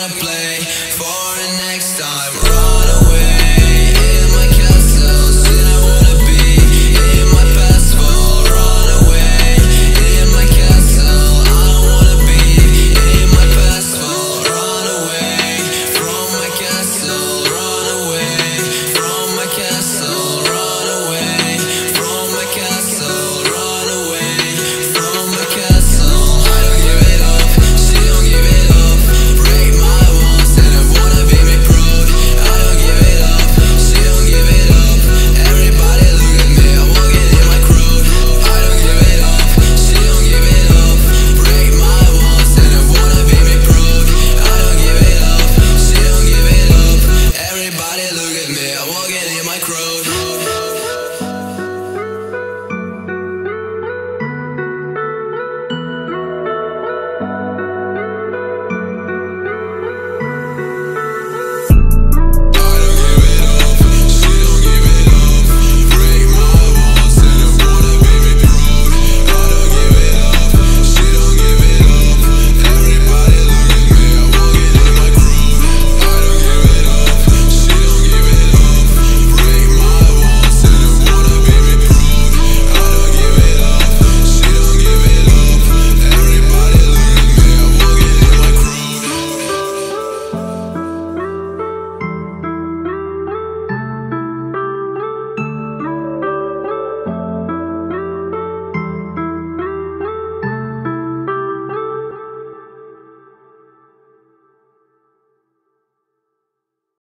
wanna play.